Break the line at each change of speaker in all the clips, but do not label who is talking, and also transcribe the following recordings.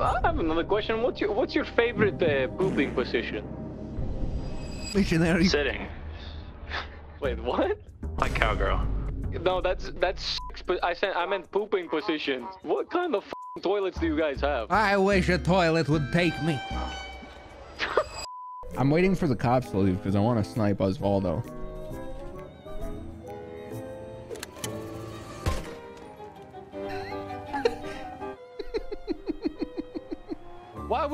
I have another question. What's your What's your favorite uh, pooping position?
Missionary.
Sitting.
Wait, what?
Like cowgirl.
No, that's that's. I said I meant pooping position. What kind of f***ing toilets do you guys have?
I wish a toilet would take me. I'm waiting for the cops to leave because I want to snipe Osvaldo.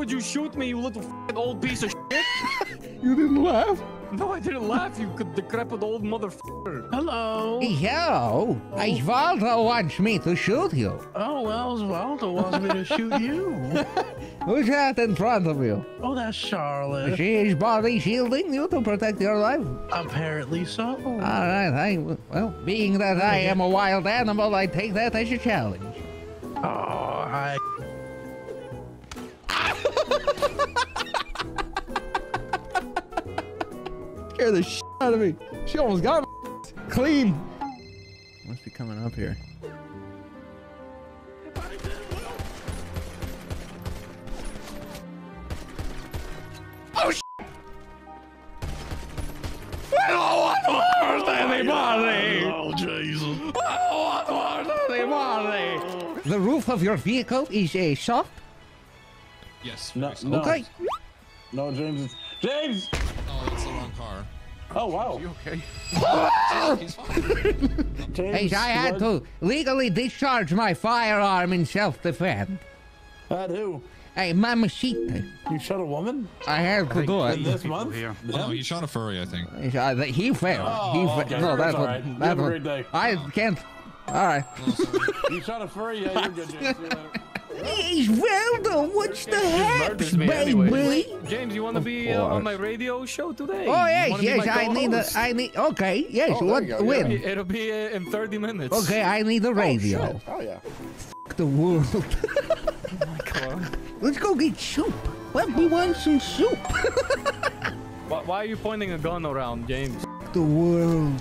Would you shoot me, you little f***ing old piece of shit?
You didn't laugh?
No, I didn't laugh, you decrepit old motherfucker.
Hello.
Yo, Osvaldo oh. wants me to shoot you.
Oh, well, Osvaldo wants me to shoot you.
Who's that in front of you?
Oh, that's Charlotte.
She is body shielding you to protect your life.
Apparently so.
All right, I well, being that I am a wild animal, I take that as a challenge.
Oh, I.
Scare the shit out of me. She almost got me clean. Must be coming up here. Oh shit! I don't want to hurt anybody.
Oh, Jesus.
I don't want to hurt anybody. The roof of your vehicle is a soft.
Yes.
No, no.
Okay.
No, James. is- James!
Oh, it's the wrong car.
Oh, wow.
You okay? He's fine.
Hey,
James,
I had
what-
to legally discharge my firearm in self-defense.
Had who?
Hey, mamacita.
You shot a woman?
I had to do it.
this month?
Oh, no, he shot a furry, I think.
Uh, th- he failed.
Oh,
he fa-
okay.
No,
That's
that
all
one.
right. You
That
have a great day.
I can't. All right.
Oh.
You shot a furry? Yeah, you're good, James. See you later.
Velda, what's the hex,
murders me
baby?
anyway. James, you want to be uh, on my radio show today?
Oh
You
yes,
wanna be
yes.
my
I need a. I need. Okay, yes.
Oh,
what?
you go, yeah.
When?
It'll be uh, in 30 minutes.
Okay, I need a radio.
Oh, oh yeah.
F- the world. Let's go get soup. Well, we want some soup.
Why, why are you pointing a gun around, James?
F- the world.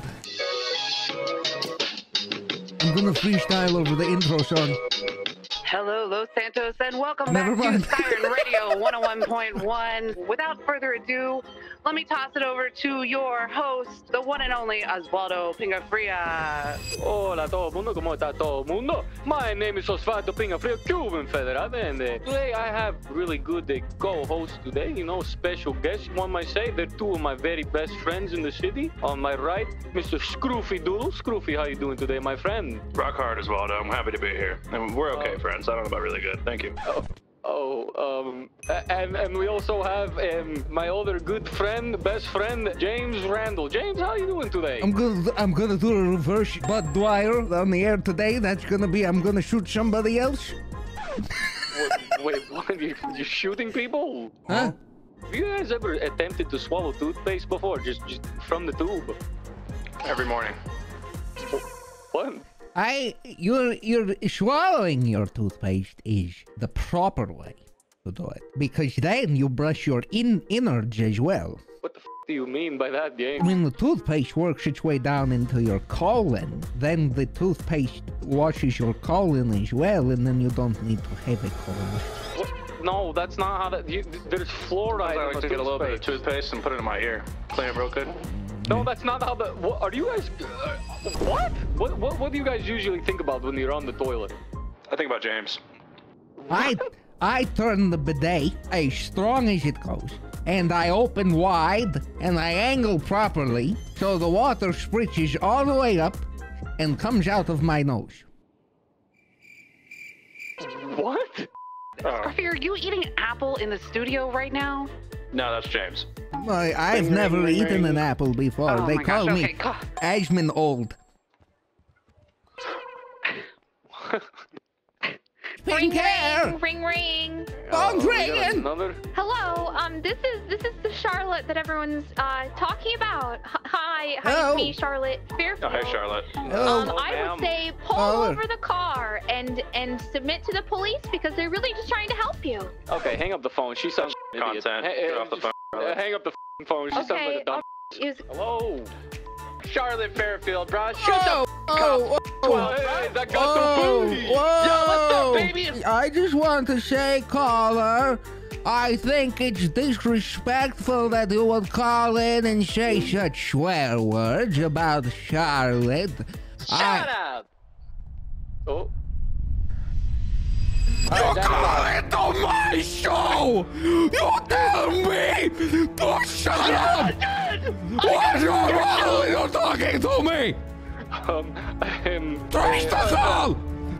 I'm gonna freestyle over the intro song.
Hello, Los Santos, and welcome
Never
back
mind.
to Siren Radio 101.1. Without further ado, let me toss it over to your host, the one and only Osvaldo Pingafria.
Hola todo mundo, ¿cómo está todo mundo? My name is Osvaldo Pingafria, Cuban Federale, and uh, today I have really good uh, co-hosts today, you know, special guests, one might say. They're two of my very best friends in the city. On my right, Mr. Scroofy Doodle. Scroofy, how you doing today, my friend?
Rock hard as well, though. I'm happy to be here. And we're okay, friends. I don't know about really good. Thank you.
Oh, um, and and we also have um, my other good friend, best friend, James Randal. James, how are you doing today?
I'm gonna. I'm gonna do a reverse Bud Dwyer on the air today. That's gonna be. I'm gonna shoot somebody else.
What- wait, what? You, you shooting people?
Huh?
Have you guys ever attempted to swallow toothpaste before, just, just from the tube?
Every morning.
What?
I you're you're swallowing your toothpaste is the proper way to do it because then you brush your in innards as well.
What the f- do you mean by that, James?
When the toothpaste works its way down into your colon, then the toothpaste washes your colon as well, and then you don't need to have a colon.
What? No, that's not how that. You, there's fluoride.
I
in
like
the
to get a little bit of
toothpaste.
toothpaste and put it in my ear. Clean it real good.
No, that's not how the. What, are you guys? Uh, what? what? What? What do you guys usually think about when you're on the toilet?
I think about James.
I I turn the bidet as strong as it goes, and I open wide and I angle properly so the water spritches all the way up and comes out of my nose.
What?
Scruffy, are you eating apple in the studio right now?
No, that's James.
I, I've
Ring,
never
ring,
eaten
ring.
an apple before.
oh
they call
gosh,
me
okay. go-
Ashman Old. Pink hair!
Ring ring.
Phone's
Oh,
ringing!
Another.
Hello. Um, this is this is the Charlotte that everyone's uh talking about. Hi, hi,
Hello.
it's me, Charlotte Fairfield.
Oh, hey, Charlotte.
Hello.
Um, I would say pull
Oh.
over the car and and submit to the police because they're really just trying to help you.
Okay, hang up the phone. She sounds like an idiot.
Content.
Hey,
Get off the phone.
uh, hang up the phone. She sounds like a dumb.
Is
Hello. Charlotte Fairfield, bro. Shoot
Oh, oh,
the
oh,
f- Hey, that got
Whoa,
the booty.
whoa.
Yo, what's up, baby?
I just want to say, caller, I think it's disrespectful that you would call in and say such swear words about Charlotte.
Shut
I,
up. Oh.
You call it on my show! You tell me to shut up! What's wrong with you talking to me?
Um, um,
Trace the call!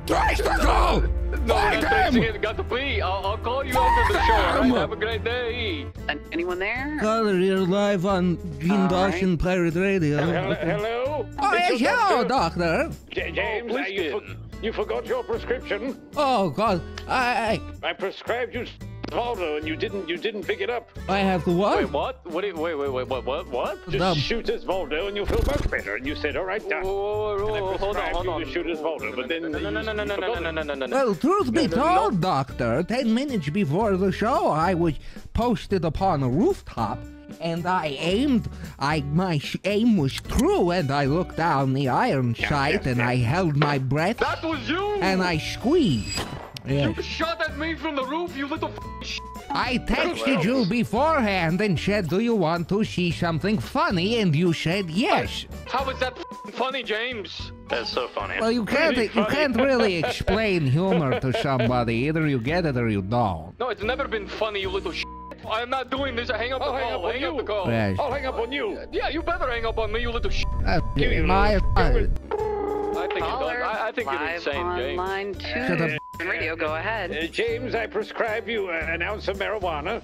Trace the call!
No,
Find
we're
him!
Got to pee. I'll, I'll call you after the show. all right? Have a great day.
An- anyone there?
Caller, you're live on Gene
All
Dawson Pirate Radio.
Hello?
Oh, yes, hello, doctor.
J- James,
Oh,
uh, you,
Bliskin.
for- you forgot your prescription.
Oh, God. I,
I prescribed you Valdo and you didn't you didn't pick it up.
I, I have to
Wait,
what?
what? What? you- Wait, wait, wait, what? What? What?
Just
Dumb.
shoot Osvaldo and you'll feel much better. And you said, all right,
Whoa,
done.
whoa, whoa,
And
whoa, hold on, hold on.
to shoot Osvaldo, but then
no, no, no, no, no, no, no, no, no, no, no, no.
Well, truth be told, doctor, 10 minutes before the show, I was posted upon a rooftop and I aimed. I My aim was true, and I looked down the iron sight and I held my breath
That was you.
and I squeezed.
You shot at me from the roof, you little. F-
I texted you beforehand and said, Do you want to see something funny? And you said yes.
How is that funny, James?
That's so funny.
Well, you can't you can't really explain humor to somebody. Either you get it or you don't.
No, it's never been funny, you little. Sh- I'm not doing this. I Hang up the
I'll hang
call.
up on
Hang up the call.
Yes.
I'll hang up on you.
Yeah, you better hang up on me, you little. Sh-
Uh,
you
my,
I think you're
Caller,
done. I, I think you're
live
insane,
on
James.
line
Shut
two.
up.
Radio, go ahead.
Uh, James, I prescribe you uh, an ounce of marijuana.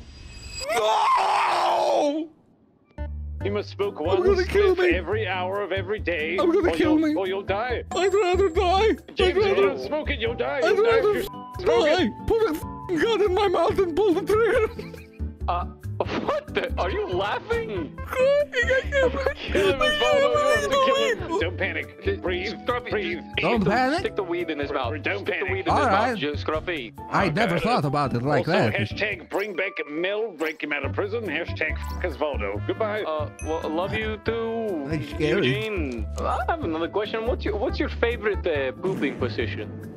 No!
You must smoke one
gonna kill
spliff
me.
every hour of every day.
I'm gonna kill me.
Or you'll die.
I'd rather die.
James, if you don't smoke it, you'll die.
I'd
You'll die if
rather
you it.
Put a gun in my mouth and pull the trigger.
Uh, what the? Are you laughing?
Kill him, Valdo. You have to kill him. Don't panic. Breathe.
Scruffy,
Breathe.
Don't panic.
Stick the weed in his mouth.
Don't
Stick the weed in
All
his
right.
mouth, just Scruffy.
I never thought about it like
also,
that.
hashtag bring back Mel, break him out of prison. Hashtag f Osvaldo. Goodbye.
Uh, well, love you too,
That's scary.
Eugene. I have another question. What's your What's your favorite uh, pooping position?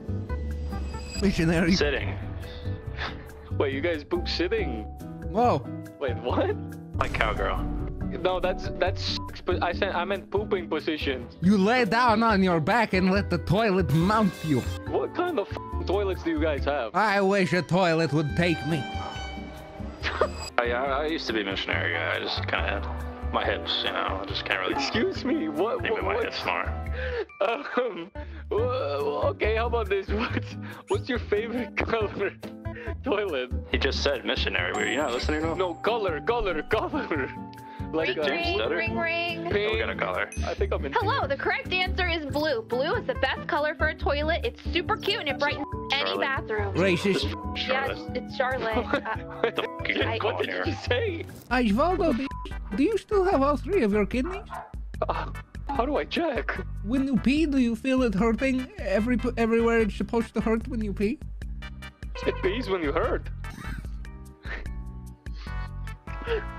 Missionary.
Sitting.
Wait, you guys poop sitting?
Whoa.
Wait, what?
Like cowgirl.
No, that's that's. I said I meant pooping position.
You lay down on your back and let the toilet mount you.
What kind of f- toilets do you guys have?
I wish a toilet would take me.
I, I, I used to be a missionary guy. I just kind of my hips, you know. I just can't really
Excuse me. What?
think
what
with my
what's-
hips more.
Um. Okay. How about this? What's What's your favorite color toilet?
He just said missionary. Were you not listening to him?
No, color, color, color. Like
Ring,
uh,
ring,
stutter?
ring, ring.
We
pink.
got a color.
I think I'm in.
Hello, the correct answer is blue. Blue is the best color for a toilet. It's super cute and it brightens any bathroom.
Racist.
Yeah, it's,
Charlotte.
it's Charlotte. Uh,
What the fuck you
I-
guys
What
going
did
here?
you say?
Osvaldo, do you, do you still have all three of your kidneys?
Uh, how do I check?
When you pee, do you feel it hurting every everywhere it's supposed to hurt when you pee?
It pees when you hurt.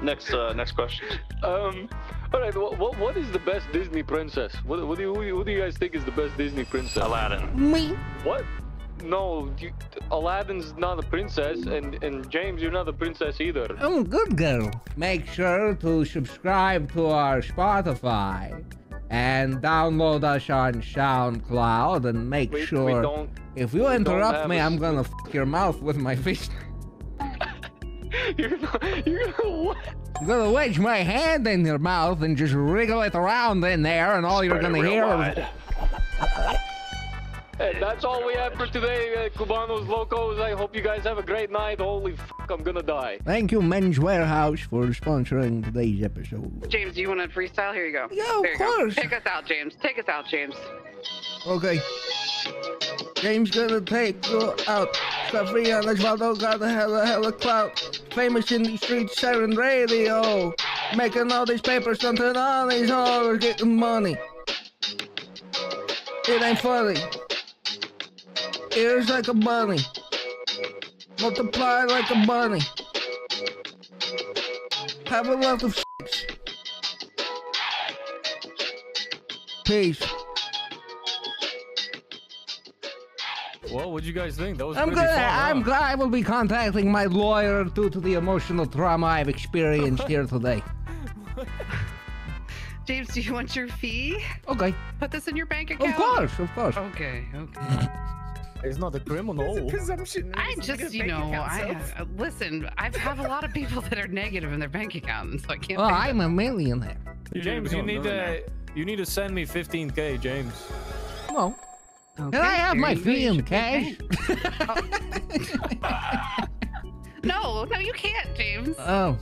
Next, uh, next question.
Um. All right. What, what What is the best Disney princess? What What do you What do you- what do you guys think is the best Disney princess?
Aladdin.
Me?
What? No, you, Aladdin's not a princess, and and James, you're not a princess either.
Oh, good girl. Make sure to subscribe to our Spotify and download us on SoundCloud and make
We,
sure
we
if you interrupt me,
a
I'm
s-
gonna f your mouth with my fist.
You're not. You're gonna what?
I'm gonna wedge my hand in your mouth and just wriggle it around in there, and all you're
Spread
gonna hear
wide.
is.
And that's all we have for today, uh, Cubanos Locos. I hope you guys have a great night. Holy f, I'm gonna die.
Thank you, Men's Wearhouse, for sponsoring today's episode.
James, do you want to freestyle? Here you go.
Yeah, of
there you
course.
Go. Take us out, James. Take us out, James.
Okay. James gonna take you out. Stuffy and Osvaldo got a hella hella clout. Famous in the streets, siren radio. Making all these papers, something on these hoes, getting money. It ain't funny. Ears like a bunny. Multiply like a bunny. Have a lot of sex. Peace.
Well, what'd you guys think? That was
I'm
pretty
good.
fun.
I'm
huh?
glad I will be contacting my lawyer due to the emotional trauma I've experienced here today.
James, do you want your fee?
Okay.
Put this in your bank account.
Of course, of course.
Okay, okay.
He's not a criminal.
Presumption.
I
he's
just, you know, I
self.
uh, listen. I have a lot of people that are negative in their bank account, and so I can't.
Well, I'm
them.
a millionaire.
James, you need to
millionaire.
you need to send me 15k, James.
Well,
Okay,
can I have my
you go,
fee in cash?
No, no, you can't, James.
Oh,